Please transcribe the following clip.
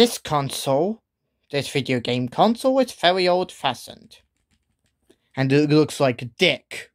This console, this video game console, is very old fashioned. And it looks like a dick.